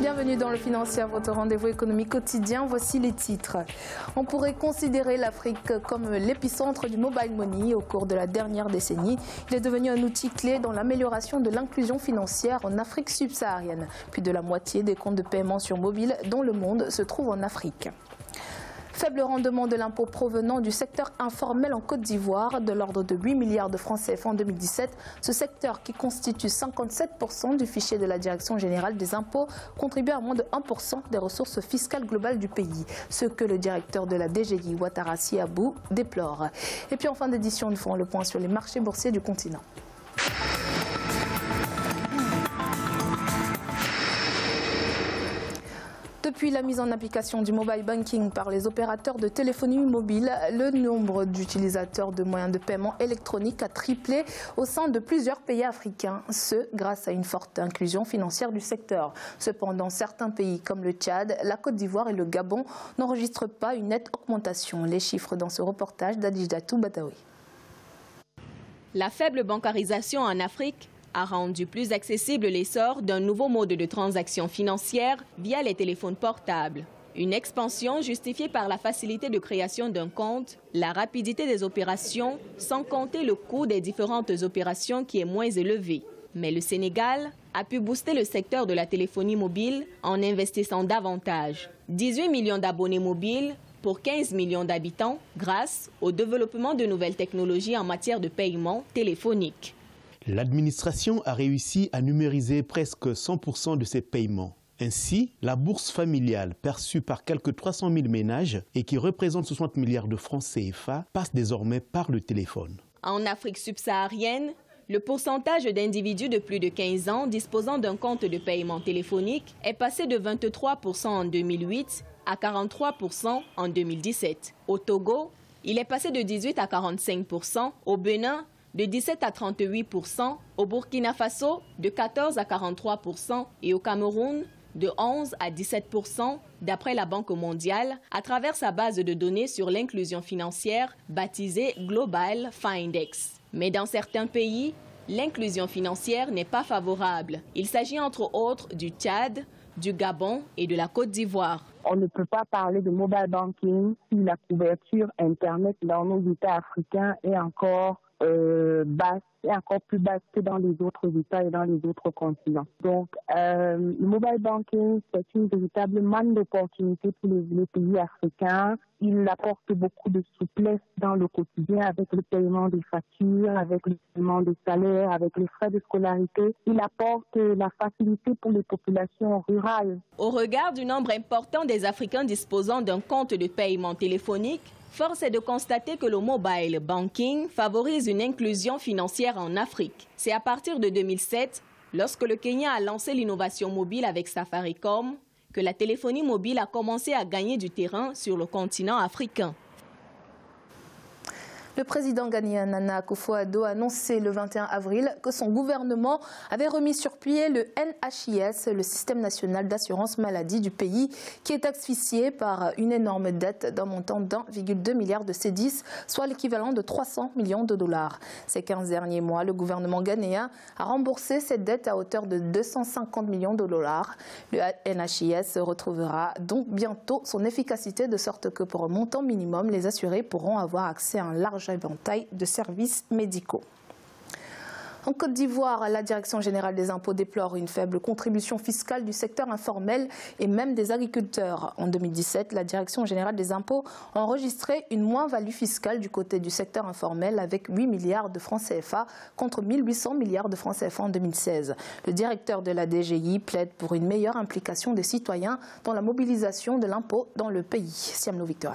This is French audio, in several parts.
Bienvenue dans le financier, votre rendez-vous économique quotidien. Voici les titres. On pourrait considérer l'Afrique comme l'épicentre du mobile money au cours de la dernière décennie. Il est devenu un outil clé dans l'amélioration de l'inclusion financière en Afrique subsaharienne. Plus de la moitié des comptes de paiement sur mobile dans le monde se trouvent en Afrique. Faible rendement de l'impôt provenant du secteur informel en Côte d'Ivoire, de l'ordre de 8 milliards de francs CFA en 2017. Ce secteur, qui constitue 57% du fichier de la Direction générale des impôts, contribue à moins de 1% des ressources fiscales globales du pays. Ce que le directeur de la DGI, Ouattara Siabou, déplore. Et puis en fin d'édition, nous ferons le point sur les marchés boursiers du continent. Depuis la mise en application du mobile banking par les opérateurs de téléphonie mobile, le nombre d'utilisateurs de moyens de paiement électroniques a triplé au sein de plusieurs pays africains, ce grâce à une forte inclusion financière du secteur. Cependant, certains pays comme le Tchad, la Côte d'Ivoire et le Gabon n'enregistrent pas une nette augmentation. Les chiffres dans ce reportage d'Adijdatou Bataoui. La faible bancarisation en Afrique a rendu plus accessible l'essor d'un nouveau mode de transaction financière via les téléphones portables. Une expansion justifiée par la facilité de création d'un compte, la rapidité des opérations, sans compter le coût des différentes opérations qui est moins élevé. Mais le Sénégal a pu booster le secteur de la téléphonie mobile en investissant davantage. 18 millions d'abonnés mobiles pour 15 millions d'habitants grâce au développement de nouvelles technologies en matière de paiement téléphonique. L'administration a réussi à numériser presque 100% de ses paiements. Ainsi, la bourse familiale perçue par quelques 300 000 ménages et qui représente 60 milliards de francs CFA passe désormais par le téléphone. En Afrique subsaharienne, le pourcentage d'individus de plus de 15 ans disposant d'un compte de paiement téléphonique est passé de 23% en 2008 à 43% en 2017. Au Togo, il est passé de 18 à 45%. Au Bénin, de 17 à 38% au Burkina Faso de 14 à 43% et au Cameroun de 11 à 17% d'après la Banque mondiale à travers sa base de données sur l'inclusion financière baptisée Global Findex. Mais dans certains pays, l'inclusion financière n'est pas favorable. Il s'agit entre autres du Tchad, du Gabon et de la Côte d'Ivoire. On ne peut pas parler de mobile banking si la couverture Internet dans nos États africains est encore euh, basse et encore plus basse que dans les autres États et dans les autres continents. Donc, euh, le mobile banking, c'est une véritable manne d'opportunités pour les, pays africains. Il apporte beaucoup de souplesse dans le quotidien avec le paiement des factures, avec le paiement des salaires, avec les frais de scolarité. Il apporte la facilité pour les populations rurales. Au regard du nombre important des Africains disposant d'un compte de paiement téléphonique, Force est de constater que le mobile banking favorise une inclusion financière en Afrique. C'est à partir de 2007, lorsque le Kenya a lancé l'innovation mobile avec Safaricom, que la téléphonie mobile a commencé à gagner du terrain sur le continent africain. Le président ghanéen Nana Akufo-Addo a annoncé le 21 avril que son gouvernement avait remis sur pied le NHIS, le système national d'assurance maladie du pays, qui est asphyxié par une énorme dette d'un montant d'1,2 milliard de C10, soit l'équivalent de 300 millions de dollars. Ces 15 derniers mois, le gouvernement ghanéen a remboursé cette dette à hauteur de 250 millions de dollars. Le NHIS retrouvera donc bientôt son efficacité de sorte que pour un montant minimum, les assurés pourront avoir accès à un large de services médicaux. En Côte d'Ivoire, la Direction générale des impôts déplore une faible contribution fiscale du secteur informel et même des agriculteurs. En 2017, la Direction générale des impôts a enregistré une moins-value fiscale du côté du secteur informel avec 8 milliards de francs CFA contre 1800 milliards de francs CFA en 2016. Le directeur de la DGI plaide pour une meilleure implication des citoyens dans la mobilisation de l'impôt dans le pays. Siamlo Victor.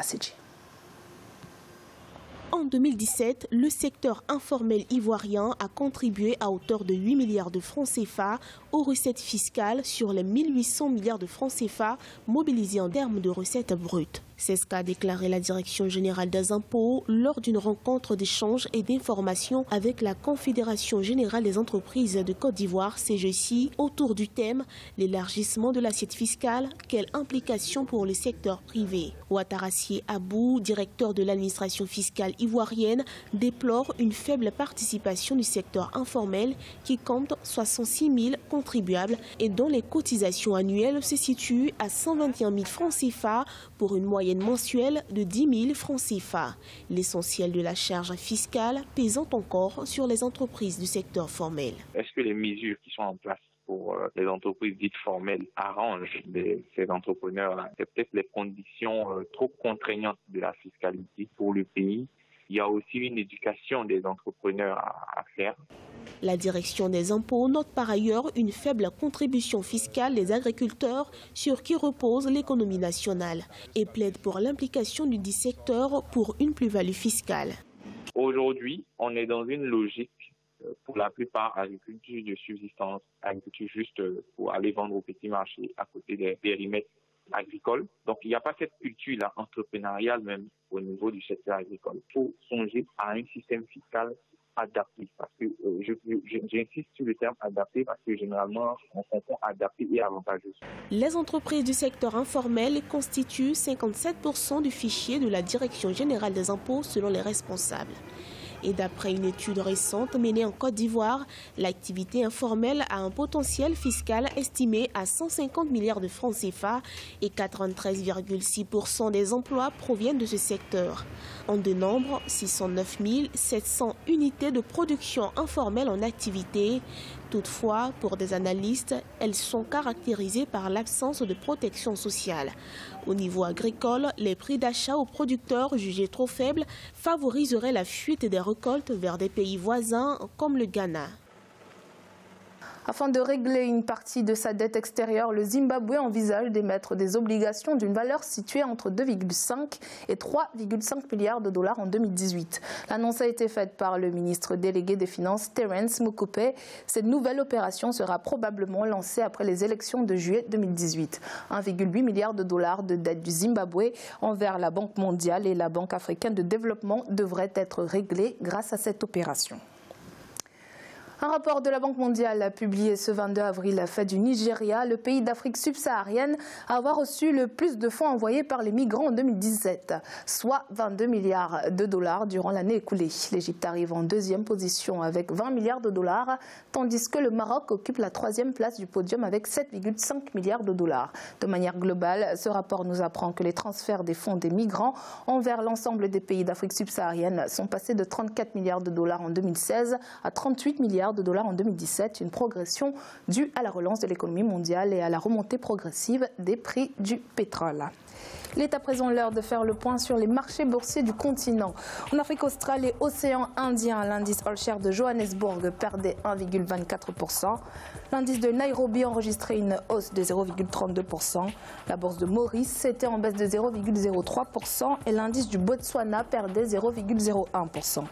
En 2017, le secteur informel ivoirien a contribué à hauteur de 8 milliards de francs CFA aux recettes fiscales sur les 1800 milliards de francs CFA mobilisés en termes de recettes brutes. C'est ce qu'a déclaré la Direction générale des impôts lors d'une rencontre d'échange et d'information avec la Confédération générale des entreprises de Côte d'Ivoire, CGC, autour du thème l'élargissement de l'assiette fiscale, quelle implication pour le secteur privé? Ouattarassier Abou, directeur de l'administration fiscale ivoirienne, déplore une faible participation du secteur informel qui compte 66 000 contribuables et dont les cotisations annuelles se situent à 121 000 francs CFA pour une moyenne mensuelle de 10 000 francs CFA, l'essentiel de la charge fiscale pesant encore sur les entreprises du secteur formel. Est-ce que les mesures qui sont en place pour euh, les entreprises dites formelles arrangent ces entrepreneurs-là? C'est peut-être les conditions euh, trop contraignantes de la fiscalité pour le pays. Il y a aussi une éducation des entrepreneurs à faire. La direction des impôts note par ailleurs une faible contribution fiscale des agriculteurs sur qui repose l'économie nationale et plaide pour l'implication du dit secteur pour une plus-value fiscale. Aujourd'hui, on est dans une logique euh, pour la plupart agriculture de subsistance, agriculture juste euh, pour aller vendre au petit marché à côté des périmètres agricoles. Donc il n'y a pas cette culture-là entrepreneuriale même au niveau du secteur agricole. Il faut songer à un système fiscal adapté. Parce que euh, j'insiste sur le terme adapté parce que généralement on confond adapté et avantageux. Les entreprises du secteur informel constituent 57% du fichier de la Direction générale des impôts selon les responsables. Et d'après une étude récente menée en Côte d'Ivoire, l'activité informelle a un potentiel fiscal estimé à 150 milliards de francs CFA et 93,6% des emplois proviennent de ce secteur. En dénombre 609 700 unités de production informelle en activité. Toutefois, pour des analystes, elles sont caractérisées par l'absence de protection sociale. Au niveau agricole, les prix d'achat aux producteurs jugés trop faibles favoriseraient la fuite des récoltes vers des pays voisins comme le Ghana. Afin de régler une partie de sa dette extérieure, le Zimbabwe envisage d'émettre des obligations d'une valeur située entre 2,5 et 3,5 milliards de dollars en 2018. L'annonce a été faite par le ministre délégué des Finances, Terence Mukupe. Cette nouvelle opération sera probablement lancée après les élections de juillet 2018. 1,8 milliard de dollars de dette du Zimbabwe envers la Banque mondiale et la Banque africaine de développement devraient être réglés grâce à cette opération. Un rapport de la Banque mondiale publié ce 22 avril fait du Nigeria le pays d'Afrique subsaharienne à avoir reçu le plus de fonds envoyés par les migrants en 2017, soit 22 milliards de dollars durant l'année écoulée. L'Égypte arrive en deuxième position avec 20 milliards de dollars, tandis que le Maroc occupe la troisième place du podium avec 7,5 milliards de dollars. De manière globale, ce rapport nous apprend que les transferts des fonds des migrants envers l'ensemble des pays d'Afrique subsaharienne sont passés de 34 milliards de dollars en 2016 à 38 milliards de dollars en 2017, une progression due à la relance de l'économie mondiale et à la remontée progressive des prix du pétrole. Il est à présent l'heure de faire le point sur les marchés boursiers du continent. En Afrique australe et océan Indien, l'indice All Share de Johannesburg perdait 1,24%. L'indice de Nairobi enregistrait une hausse de 0,32%. La bourse de Maurice était en baisse de 0,03% et l'indice du Botswana perdait 0,01%.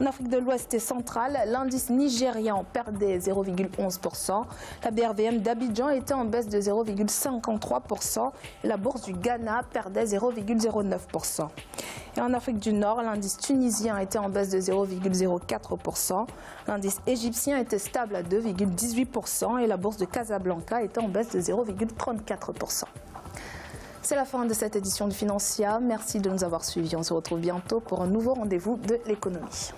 En Afrique de l'Ouest et centrale, l'indice nigérian perdait 0,11%. La BRVM d'Abidjan était en baisse de 0,53% et la bourse du Ghana perdait 0,09%. Et en Afrique du Nord, l'indice tunisien était en baisse de 0,04%. L'indice égyptien était stable à 2,18% et la bourse de Casablanca était en baisse de 0,34%. C'est la fin de cette édition du Financia. Merci de nous avoir suivis. On se retrouve bientôt pour un nouveau rendez-vous de l'économie.